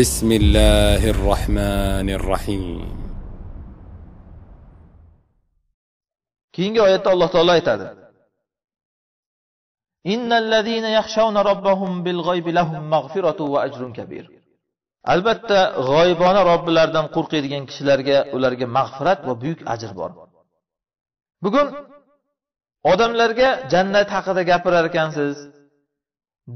بسم الله الرحمن الرحيم keyingi oyatda alloh taolo aytadi innallazina yakhshawna robbahum bil g'oybi lahum mag'firatu va ajrun kabir albatta g'oyibona robbilaridan qo'rqadigan kishilarga ularga mag'firat va buyuk ajr bor bugun odamlarga jannat haqida gapirar ekansiz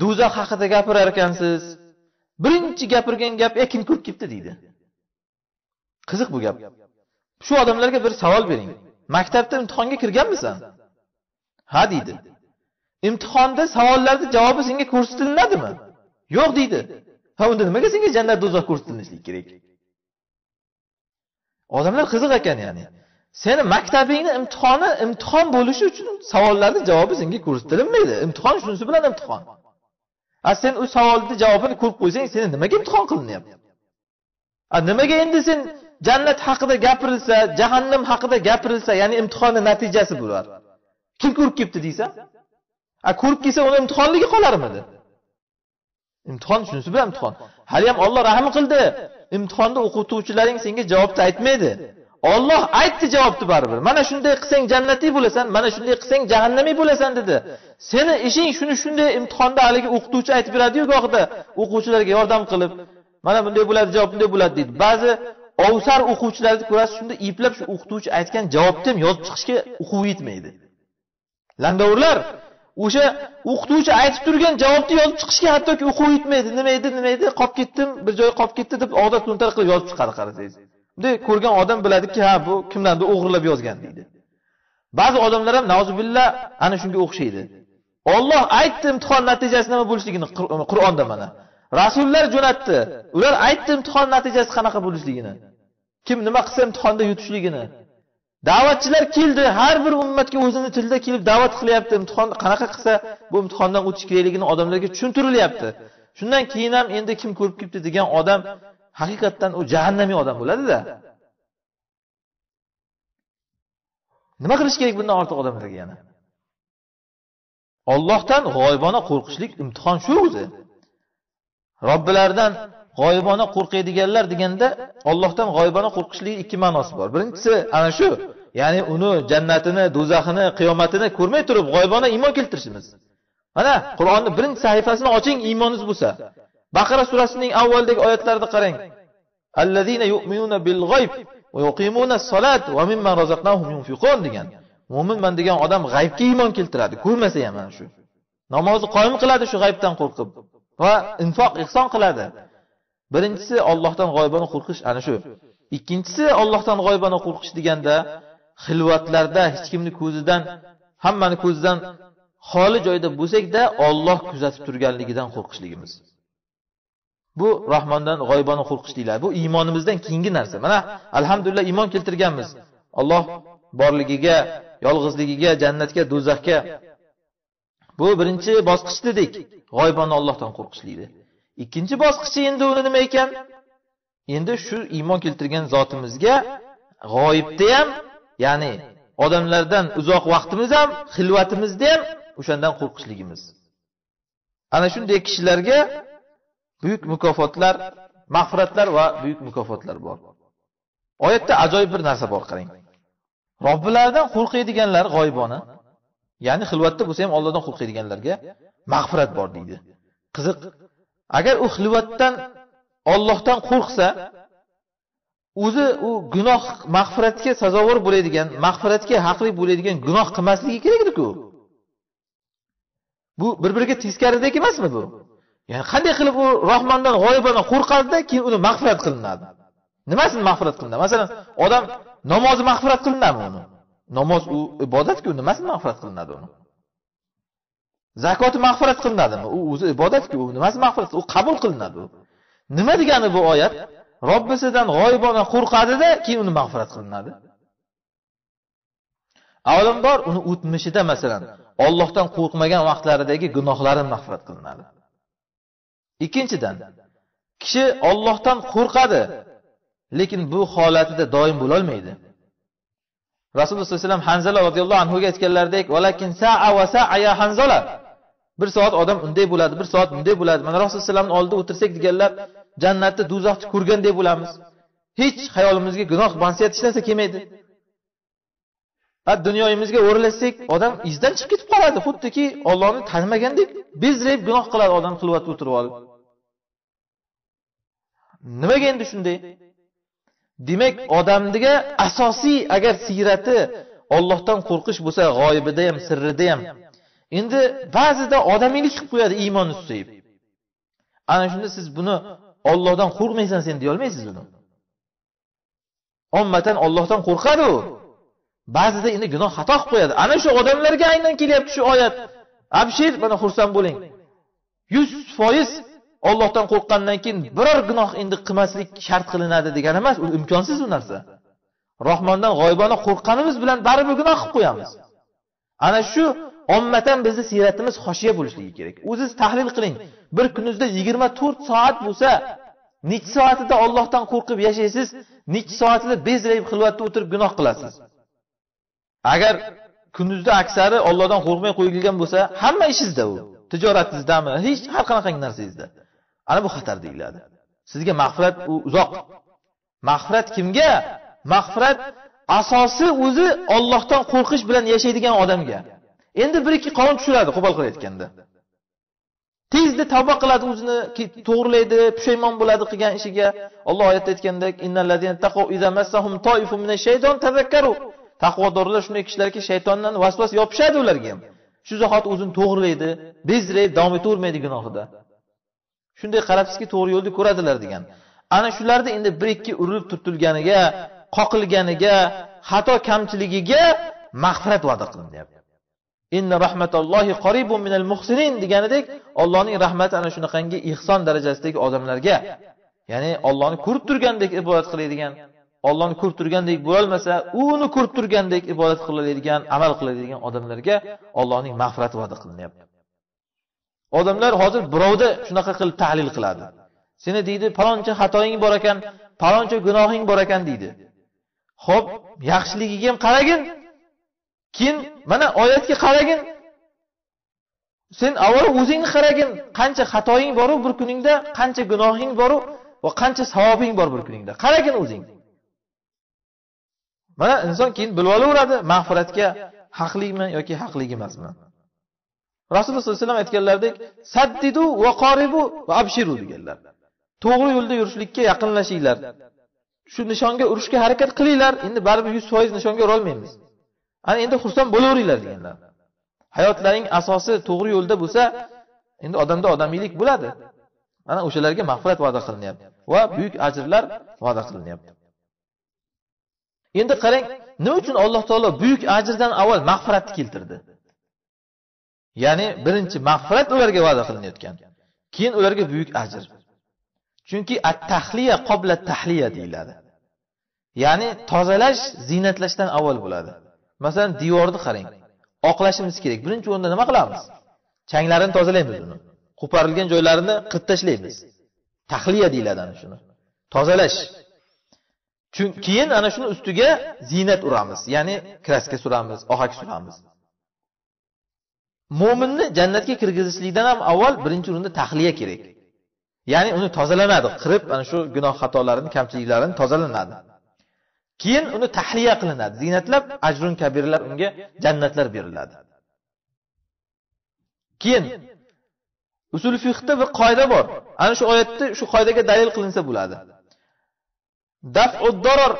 do'zax haqida gapirar ekansiz birinchi gapirgan gap e kim ko'rib kelibdi deydi. Qiziq bu gap. Shu odamlarga bir savol bering. Maktabda imtihonga kirganmisan? Ha deydi. Imtihonda savollarni javobi senga ko'rsatilinadimi yo'q deydi. Ha unda nimaga senga jannat do'zax ko'rsatilishligi kerak? Odamlar qiziq ekan ya'ni. Seni maktabingni imtihoni imtihon bo'lishi uchun savollarni javobi senga ko'rsatilinmaydi imtihon shunisi bilan imtihon. A sen u savolni javobini ko'rib qo'ysang seni nimaga imtihon qilinyapti? A nimaga endi sen jannat haqida gapirilsa jahannam haqida gapirilsa ya'ni imtihonni natijasi bo'lar kim ko'rib kelibdi deysan? A ko'rib kelsa uni imtihonligi qolarmidi? Imtihon shunisi bilan imtihon. Haliyam olloh rahm qildi. Imtihonda o'qituvchilaring senga javobni aytmaydi. Olloh aytdi javobni baribir. Mana shunday qilsang jannatiy bo'lasan mana shunday qilsang jahannamiy bo'lasan dedi. Seni ishing shuni shunday imtihonda haligi o'qituvchi aytib beradiyu gohida o'quvchilarga yordam qilib mana bunday bo'ladi javob bunday bo'ladi deydi. Ba'zi ovsar o'quvchilarni ko'rasiz shunda iplab shu o'qituvchi aytgan javobni ham yozib chiqishga uquvi yetmaydi. Landovurlar o'sha o'qituvchi aytib turgan javobni yozib chiqishga hattoki uquvi yetmaydi. Nima edi nima edi? Qolib ketdim bir joyi qolib ketdi deb odat to'ntar qilib yozib chiqadi qarasangiz bunday ko'rgan odam biladiki ha bu kimdandir o'g'irlab yozgan deydi. Ba'zi odamlar ham nazubillah ana shunga o'xshaydi. Olloh aytdi imtihon natijasi nima bo'lishligini qur'onda mana. Rasullar jo'natdi. Ular aytdi imtihon natijasi qanaqa bo'lishligini. Kim nima qilsa imtihonda yutishligini. Da'vatchilar keldi har bir ummatga o'zini tilida kelib da'vat qilyapti. Imtihon qanaqa qilsa bu imtihondan o'tish kerakligini odamlarga tushuntirilyapti shundan keyin ham endi kim ko'rib kelibdi degan odam haqiqatdan u jahannamiy odam bo'ladida. Nima qilish kerak bundan ortiq odamlarga yana? Ollohdan g'oyibona qo'rqishlik imtihon shu o'zi robbilaridan g'oyibona qo'rqadiganlar deganda ollohdan g'oyibona qo'rqishlik ikki ma'nosi bor. Birinchisi ana shu ya'ni uni jannatini do'zaxini qiyomatini ko'rmay turib g'oyibona iymon keltirishimiz. Mana qur'onni birinchi sahifasini oching iymoningiz bo'lsa. Baqara surasining avvalidagi oyatlarida qarang. Allazina yu'minuna bil g'oyb va yuqimuna solat va mimman razaqnahum yunfiqun degan. Mo'minman degan odam g'aybga iymon keltiradi. Ko'rmasa ham mana shu. Namozni qoyim qiladi shu g'aybdan qo'rqib va infoq ehson qiladi. Birinchisi ollohdan g'oyibona qo'rqish ana shu. Ikkinchisi ollohdan g'oyibona qo'rqish deganda xilvatlarda hech kimni ko'zidan hammani ko'zidan xoli joyda bo'lsakda olloh kuzatib turganligidan qo'rqishligimiz. Bu rahmondan g'oyibona qo'rqish deyiladi bu iymonimizdan keyingi narsa. Mana alhamdulillah iymon keltirganmiz. Olloh borligiga yolg'izligiga jannatga do'zaxga. Bu birinchi bosqich dedik. G'oyibona ollohdan qo'rqishlikni ikkinchi bosqichi endi uni nima ekan? Endi shu iymon keltirgan zotimizga g'oyibda ham ya'ni odamlardan uzoq vaqtimiz ham xilvatimizda ham o'shandan qo'rqishligimiz ana shunday kishilarga buyuk mukofotlar mag'firatlar va buyuk mukofotlar bor. Oyatda ajoyib bir narsa bor qarang. Robbilaridan qo'rqiydiganlar g'oyibona. Ya'ni xilvatda bo'lsa ham ollohdan qo'rqiydiganlarga mag'firat bor deydi. Qiziq agar u xilvatdan ollohdan qo'rqsa o'zi u gunoh mag'firatga sazovor bo'ladigan mag'firatga haqli bo'ladigan gunoh qilmasligi kerak ediku bu bir biriga teskaridek emasmi bu? Ya'ni qanday qilib u rohmondan g'oyibadan qo'rqadida keyin uni mag'firat qilinadi. Nimasini mag'firat qilinadi? Masalan odam namozi mag'firat qilinadimi uni? Namoz u ibodatku nimasini mag'firat qilinadi uni? Zakoti mag'firat qilinadimi? U o'zi ibodatku u nimasi mag'firat u qabul qilinadi. U nima degani bu oyat? Robbisidan g'oyibona qo'rqadida keyin uni mag'firat qilinadi. Avvalambor uni o'tmishida masalan ollohdan qo'rqmagan vaqtlaridagi gunohlari mag'firat qilinadi. Ikkinchidan kishi ollohdan qo'rqadi lekin bu holatida doim bo'lolmaydi. Rasululloh sollallohu alayhi vasallam hanzala roziyallohu anhuga aytganlaridek valakin saa va saa ya hanzala. Bir soat odam unday bo'ladi bir soat bunday bo'ladi. Mana rasululloh alayhi vasallamni oldida o'tirsak deganlar jannatni do'zaxni ko'rgandek bo'lamiz. Hech xayolimizga gunoh masiyat hech narsa kelmaydi. Dunyoyimizga o'ralashsak odam izdan chiqib ketib qoladi xuddiki ollohni tanimagandek. Bezrayib gunoh qiladi odam xilvatda o'tirib olib nimaga endi shunday? Demak odamniga asosiy agar siyrati ollohdan qo'rqish bo'lsa g'oyibida ham sirrida ham. Endi ba'zida odamiylik qilib qo'yadi iymonni susayib. Ana shunda siz buni ollohdan qo'rqmaysan sen deyolmaysiz uni ommatan ollohdan qo'rqadi u. Ba'zida endi gunoh xato qilib qo'yadi. Ana shu odamlarga aynan kelyapti shu oyat. Abshir mana xursand bo'ling. Yuz foiz ollohdan qo'rqqandan keyin biror gunoh endi qilmaslik shart qilinadi degani emas u imkonsiz u narsa. Rohmondan g'oyibona qo'rqqanimiz bilan baribir gunoh qilib qo'yamiz. Ana shu ommatan bizni siyratimiz hoshiya bo'lishligi kerak. O'ziz tahlil qiling. Bir kuningizda yigirma to'rt soat bo'lsa nechi soatida ollohdan qo'rqib yashaysiz nechi soatida bezrayib xilvatda o'tirib gunoh qilasiz? Agar kunduzda aksari ollohdan qo'rqmay qo'yilgan bo'lsa hamma ishingizda u. Tijoratingizdami hech har qanaqangi narsangizda ana bu xatar deyiladi. Sizga mag'firat u uzoq. Mag'firat kimga? Mag'firat asosi o'zi ollohdan qo'rqish bilan yashaydigan odamga. Endi bir ikki qonun tushiradi qo'pol qilib aytganda tezda tavba qiladi o'zini to'g'rilaydi pushaymon bo'ladi qilgan ishiga. Olloh oyatda aytgandek taqvodorlar shunday kishilarki shaytondan vasvas yopishadi ularga ham. Shu zahoti o'zini to'g'rilaydi bezraydi davom etavermaydi gunohida. Shunday qarabsizki to'g'ri yo'lni ko'radilar degan. Ana shularni endi bir ikki urilib turtilganiga qoqilganiga xato kamchiligiga mag'firat va'da qilinyapti inna rahmatollohi qoribun minal muhsinin deganidek ollohning rahmati ana shunaqangi ehson darajasidagi odamlarga ya'ni ollohni ko'rib turgandek ibodat qiladigan ollohni ko'rib turgandek bo'lolmasa uni ko'rib turgandek ibodat qiladigan amal qiladigan odamlarga ollohning mag'firati va'da qilinyapti. Odamlar hozir birovda shunaqa qilib tahlil qiladi. Seni deydi paloncha xatoying bor ekan paloncha gunohing bor ekan deydi. Ho'p yaxshiligiga ham qaragin. Keyin mana oyatga qaragin. Sen avvalo o'zingni qaragin. Qancha xatoying boru bir kuningda qancha gunohing boru va qancha savobing bor bir kuningda. Qaragin o'zing. Mana inson keyin bilib olaveradi mag'firatga haqlimi yoki haqli emasmi? Rasululloh sollallohu alayhi vasallam aytganlaridek saddidu va qoribu va abshiru deganlar. To'g'ri yo'lda yurishlikka yaqinlashinglar. Shu nishonga urishga harakat qilinglar. Endi baribir yuz foiz nishonga urolmaymiz. Ana endi xursand bo'laveringlar deganlar. Hayotlaring asosi to'g'ri yo'lda bo'lsa endi odamda odamiylik bo'ladi. Ana o'shalarga mag'firat va'da qilinyapti va buyuk ajrlar va'da qilinyapti. Endi qarang nima uchun alloh taolo buyuk ajrdan avval mag'firatni keltirdi? Ya'ni birinchi mag'firat ularga va'da qilinayotgan keyin ularga buyuk ajr. Chunki at tahliya qobla tahliya deyiladi. Ya'ni tozalash ziynatlashdan avval bo'ladi. Masalan devorni qarang oqlashimiz kerak. Birinchi o'rinda nima qilamiz? Changlarini tozalaymiz uni. Qo'parilgan joylarini qirib tashlaymiz. Tahliya deyiladi ana shuni. Tozalash. Keyin ana shuni ustiga ziynat uramiz. Ya'ni kraska suramiz ohak suramiz. Mo'minni jannatga kirgizishlikdan ham avval birinchi o'rinda tahliya kerak. Ya'ni uni tozalanadi qirib ana shu gunoh xatolarini kamchiliklarini tozalanadi. Keyin uni tahliya qilinadi ziynatlab ajrun kabirlar unga jannatlar beriladi. Keyin usul fiqda bir qoida bor. Ana shu oyatda shu qoidaga dalil qilinsa bo'ladi. Dafuddorar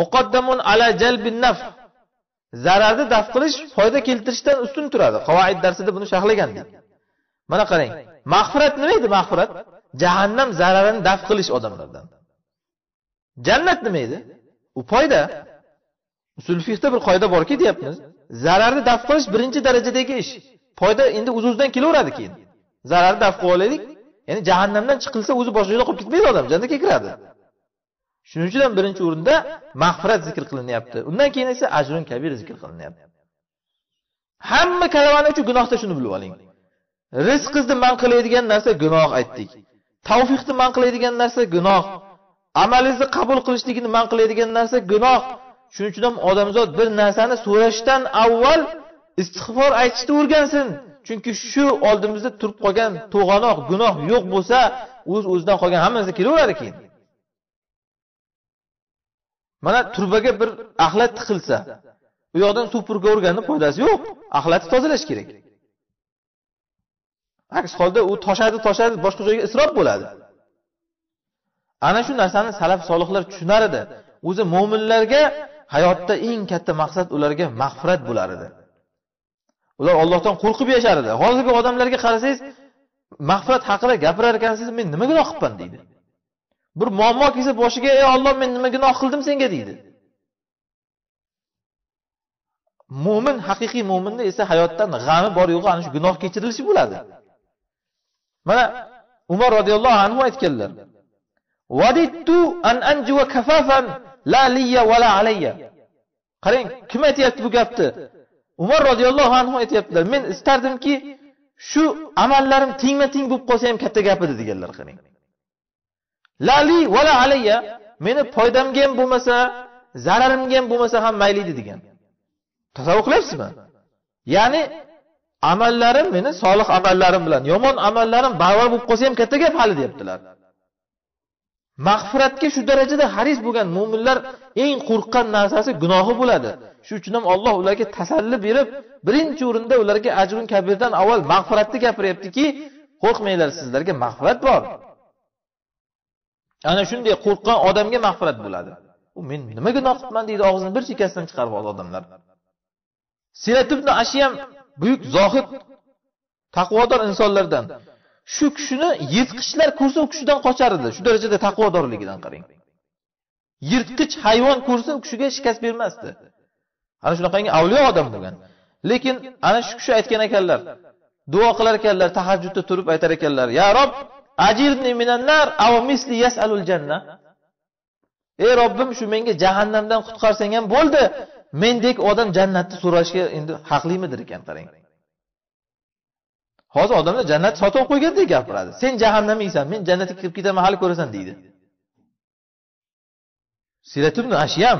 muqaddamun ala jalbin naf. Zararni daf qilish foyda keltirishdan ustun turadi. Qavoid darsida buni sharhlagandik mana qarang mag'firat nima edi mag'firat? Jahannam zararini daf qilish odamlardan. Jannat nima edi? U foyda. Usul fiqda bir qoida borki deyapmiz zararni daf qilish birinchi darajadagi ish. Foyda endi o'z o'zidan kelaveradi keyin. Zararni daf qilib olaylik ya'ni jahannamdan chiqilsa o'zi boshqa yo'lda qolib ketmaydi odam jannatga kiradi. Shuning uchun ham birinchi o'rinda mag'firat zikr qilinyapti. Undan keyin esa ajrun kabir zikr qilinyapti. Hamma kalamani uchun gunohda shuni bilib oling. Rizqingizni man qiladigan narsa gunoh aytdik. Tavfiqni man qiladigan narsa gunoh. Amalingizni qabul qilishligini man qiladigan narsa gunoh. Shuning uchun ham odamzod bir narsani so'rashdan avval istig'for aytishni o'rgansin. Chunki shu oldimizda turib qolgan to'g'anoq gunoh yo'q bo'lsa o'z o'zidan qolgan hammasi kelaveradi keyin. Mana turbaga bir axlat tiqilsa u yoqdan suv purkaverganni foydasi yo'q. Axlatni tozalash kerak. Aks holda u toshadi toshadi boshqa joyga isrof bo'ladi. Ana shu narsani salaf solihlar tushunar edi o'zi mo'minlarga hayotda eng katta maqsad ularga mag'firat bo'lar edi. Ular ollohdan qo'rqib yashar edi hozirgi odamlarga qarasangiz mag'firat haqida gapirar ekansiz men nima gunoh qilibman deydi. Bir muammo kelsa boshiga ey olloh men nima gunoh qildim senga? deydi. Mo'min haqiqiy mo'minni esa hayotdan g'ami bor yo'g'i ana shu gunoh kechirilishi bo'ladi. Mana umar roziyallohu anhu aytganlar vadittu an anjuva kafafan la liya va la alayya. Qarang kim aytyapti bu gapni? Umar roziyallohu anhu aytyaptilar men istardimki shu amallarim tengma teng bo'lib qolsa ham katta gap edi deganlar qarang. Lali vala alayya meni foydamga ham bo'lmasa zararimga ham bo'lmasa ham mayli edi degan. Tasavvur qilyapsizmi? Ya'ni amallarim meni solih amallarim bilan yomon amallarim barvar bo'lib qolsa ham katta gap hali deyaptilar. Mag'firatga shu darajada haris bo'lgan mo'minlar eng qo'rqqan narsasi gunohi bo'ladi. Shu uchun ham alloh ularga tasalli berib birinchi o'rinda ularga ajrun kabirdan avval mag'firatni gapiryaptiki qo'rqmanglar sizlarga mag'firat bor. Ana shunday qo'rqqan odamga mag'firat bo'ladi. U men nima gunoh qilibman deydi og'zini bir chekkasidan chiqarib oladi odamlar. Sirat ibn ashiyam buyuk zohid taqvodor insonlardan. Shu kishini yirtqichlar ko'rsa u kishidan qochar edi. Shu darajada taqvodorligidan qarang. Yirtqich hayvon ko'rsa u kishiga shikast bermasdi. Ana shunaqangi avliyo odam bo'lgan. Lekin ana shu kishi aytgan ekanlar duo qilar ekanlar tahajjudda turib aytar ekanlar ya rob ajirni minannar aw misli yasalul janna. Ey robbim shu menga jahannamdan qutqarsang ham bo'ldi. Mendek odam jannatni so'rashga endi haqlimidir ekan qarang. Hozir odamlar jannatni sotib qo'ygandek gapiradi. Sen jahannamiysan men jannatga kirib ketaman hali ko'rasan deydi. Sirat ibn ashyam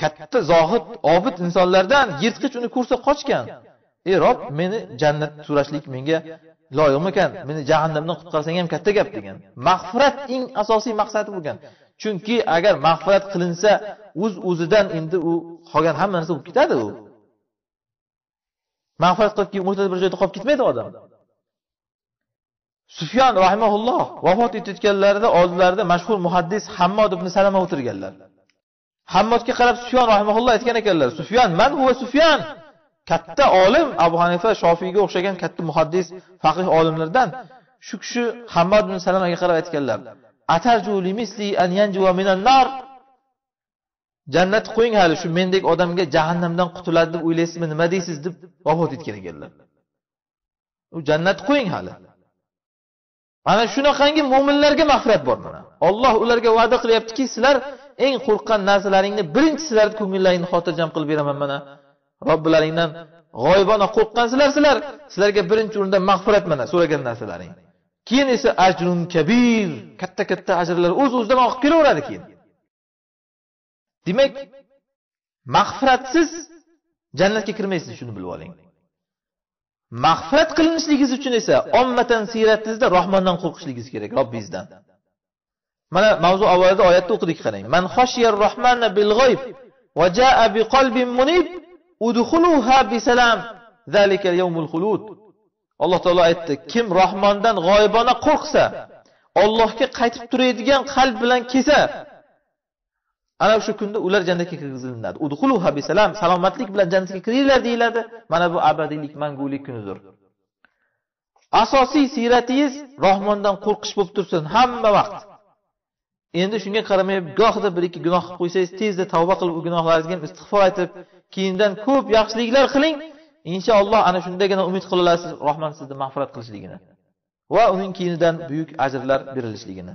katta zohid obid insonlardan yirtqich uni ko'rsa qochgan. Ey rob meni jannat so'rashlik menga loyiqmikan meni jahannamdan qutqarsang ham katta gap degan. Mag'firat eng asosiy maqsadi bo'lgan. Chunki agar mag'firat qilinsa o'z o'zidan endi u qolgan hamma narsa bo'lib ketadi u. Mag'firat qilib keyin o'rtada bir joyda qolib ketmaydi odam. Sufyon rahimaulloh vafot etayotganlarida oldilarida mashhur muhaddis hammod ibn salama o'tirganlar. Hammodga qarab sufyon rahimaulloh aytgan ekanlar sufyon man huva sufyon katta olim abu hanifa shofiyga o'xshagan katta muhaddis faqih olimlardan shu kishi hammad ibn salamaga qarab aytganlar jannatni qo'ying hali shu mendek odamga jahannamdan qutuladi deb o'ylaysizmi nima deysiz deb vafot etgan ekanlar. U jannatni qo'ying hali. Mana shunaqangi mo'minlarga mag'firat bor mana. Olloh ularga va'da qilyaptiki sizlar eng qo'rqqan narsalaringni birinchi sizlarni ko'ngillaringni xotirjam qilib beraman mana. Robbilaringdan g'oyibona qo'rqqansizlar sizlar sizlarga birinchi o'rinda mag'firat mana so'ragan narsalaring. Keyin esa ajrun kabir katta katta ajrlar o'z o'zidan oqib kelaveradi keyin. Demak mag'firatsiz jannatga kirmaysiz shuni bilib oling. Mag'firat qilinishligingiz uchun esa ommatan siyratingizda rohmondan qo'rqishligingiz kerak robbingizdan. Mana mavzu avvalida oyatni o'qidik qarang. Man xoshiyar rohmana bil g'oyb va jaa bi qalbin munib udkhuluha bi salam yawmul xulud alloh taolo aytdi kim rohmondan g'oyibona qo'rqsa ollohga qaytib turadigan qalb bilan kelsa ana shu kunda ular jannatga kirgizilinadi. Udkhuluha bisalam salomatlik bilan jannatga kiringlar deyiladi. Mana bu abadiylik mangulik kunidir. Asosiy siyratingiz rohmondan qo'rqish bo'lib tursin hamma vaqt. Endi shunga qaramay gohida bir ikki gunoh qilib qo'ysangiz tezda tavba qilib u gunohlaringizga ham istig'for aytib keyindan ko'p yaxshiliklar qiling. Inshaalloh ana shundagina umid qila olasiz rohman sizni mag'firat qilishligini va uning keyinidan buyuk ajrlar berilishligini